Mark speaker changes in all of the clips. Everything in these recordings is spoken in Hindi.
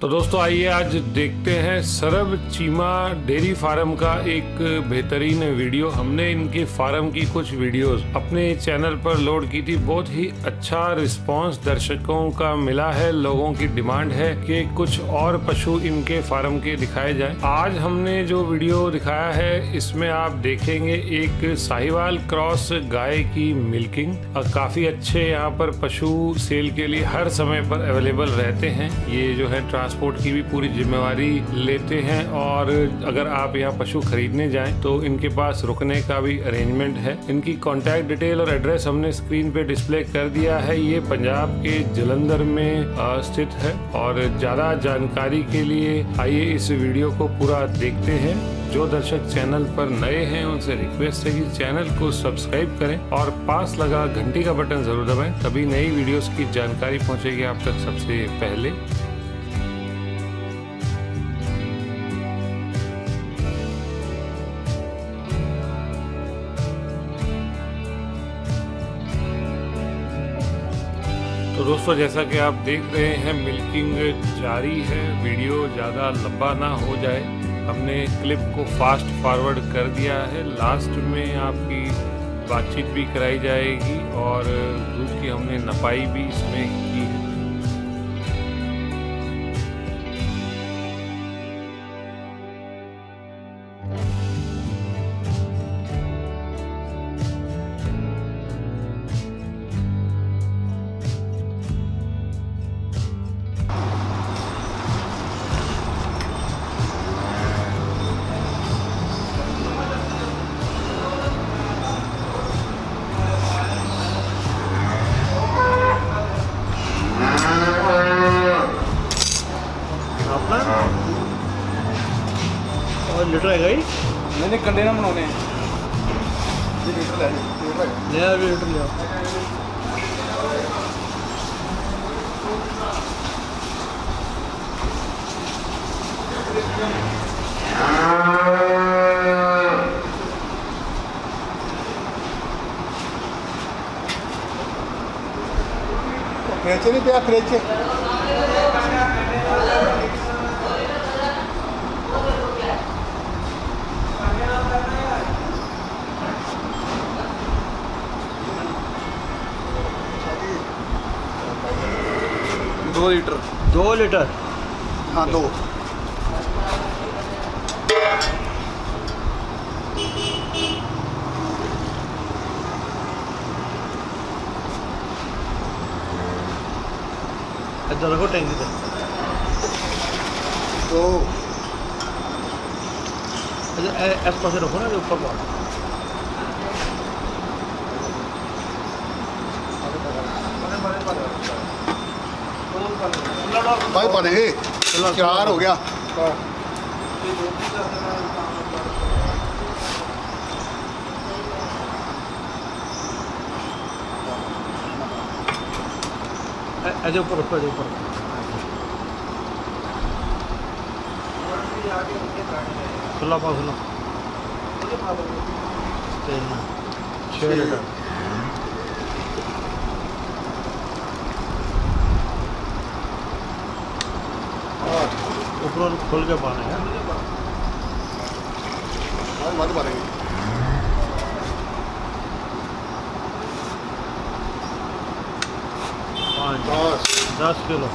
Speaker 1: तो दोस्तों, आइए आज देखते हैं सरब चीमा डेयरी फार्म का एक बेहतरीन वीडियो। हमने इनके फार्म की कुछ वीडियोस अपने चैनल पर लोड की थी। बहुत ही अच्छा रिस्पांस दर्शकों का मिला है, लोगों की डिमांड है कि कुछ और पशु इनके फार्म के दिखाए जाए। आज हमने जो वीडियो दिखाया है, इसमें आप देखेंगे एक साहिवाल क्रॉस गाय की मिल्किंग। काफ़ी अच्छे यहाँ पर पशु सेल के लिए हर समय पर अवेलेबल रहते हैं। ये जो है ट्रांसपोर्ट की भी पूरी जिम्मेवारी लेते हैं और अगर आप यहाँ पशु खरीदने जाएँ तो इनके पास रुकने का भी अरेंजमेंट है। इनकी कॉन्टैक्ट डिटेल और एड्रेस हमने स्क्रीन पे डिस्प्ले कर दिया है। ये पंजाब के जलंधर में स्थित है और ज़्यादा जानकारी के लिए आइए इस वीडियो को पूरा देखते हैं। जो दर्शक चैनल पर नए हैं, उनसे रिक्वेस्ट है कि चैनल को सब्सक्राइब करें और पास लगा घंटी का बटन ज़रूर दबाएँ, तभी नई वीडियोस की जानकारी पहुंचेगी आप तक सबसे पहले। दोस्तों, जैसा कि आप देख रहे हैं, मिल्किंग जारी है। वीडियो ज़्यादा लंबा ना हो जाए। हमने क्लिप को फास्ट फॉरवर्ड कर दिया है। लास्ट में आपकी बातचीत भी कराई जाएगी और दूध की हमने नपाई भी इसमें की है।
Speaker 2: लीटर
Speaker 3: है भाई मैंने कंटेनर बनाने हैं। ये लीटर
Speaker 2: ले ले
Speaker 3: अभी लीटर
Speaker 2: ले फ्रेचे नहीं पे
Speaker 3: फ्रेज
Speaker 2: दो लीटर। दो लीटर? हाँ दो। इधर रखो टैंकी
Speaker 3: इधर। तो अच्छा इस पास रखो
Speaker 2: ना ऊपर पाओ भाई बनेगी चार हो गया। अजय ऊपर ऊपर अजय ऊपर खुला पाओ खुला छः
Speaker 3: लीटर पेट्रोल खोल के
Speaker 2: पाने
Speaker 3: हैं।
Speaker 2: दस किलो।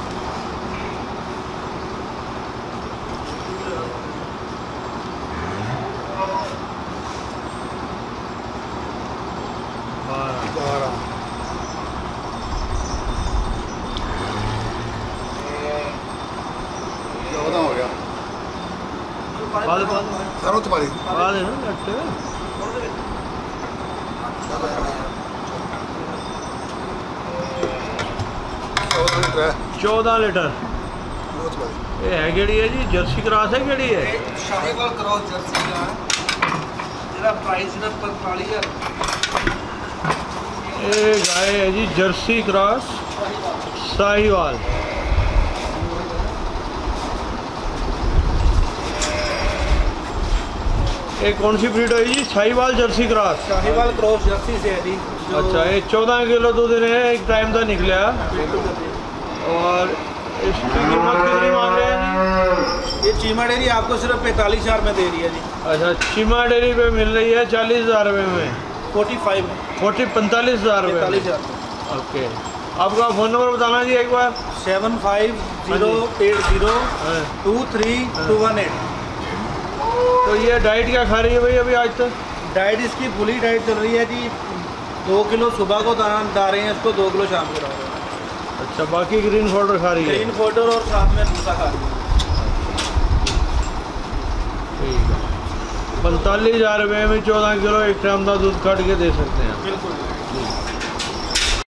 Speaker 2: కాదు కాదు తర్వాత
Speaker 3: మరి కాదు అట్టు
Speaker 2: चौदह लीटर ये है केड़ी है जी जर्सी क्रॉस है केड़ी है
Speaker 4: शाहीवाल क्रॉस जर्सी का ਜਿਹੜਾ ਪ੍ਰਾਈਸ ਨਾ 45000
Speaker 2: ਇਹ ਗਾਏ ਹੈ ਜੀ ਜਰਸੀ ਕ੍ਰਾਸ ਸਾਹੀਵਾਲ ये कौन सी ब्रीड है जी? Sahiwal jersey cross.
Speaker 4: Sahiwal cross jersey से है जी।
Speaker 2: अच्छा ये चौदह किलो तो दिन है एक टाइम का निकलिया और इसकी कीमत कितनी मांग रहे हैं जी?
Speaker 4: ये चीमा डेरी आपको सिर्फ़ पैंतालीस हज़ार में दे रही है जी।
Speaker 2: अच्छा चीमा डेरी पे मिल रही है चालीस हज़ार रुपये में।
Speaker 4: फोर्टी फाइव
Speaker 2: फोर्टी पैंतालीस हज़ार रुपये ओके। आपका फ़ोन नंबर बताना जी एक बार।
Speaker 4: सेवन फाइव ज़ीरो हाँ एट ज़ीरो
Speaker 2: हाँ।
Speaker 4: Two three two one eight.
Speaker 2: तो ये डाइट क्या खा रही है भाई अभी आज तक
Speaker 4: डाइट इसकी फुली डाइट चल रही है जी दो किलो सुबह को दाना डाल रहे हैं इसको दो किलो शाम को डाल रहे हैं
Speaker 2: अच्छा बाकी ग्रीन पाउडर खा रही है
Speaker 4: ग्रीन फोटर और साथ में भूसा खा रही है
Speaker 2: ठीक है पैंतालीस हज़ार रुपये में चौदह किलो एक टाइम का दूध काट के दे सकते हैं
Speaker 4: बिल्कुल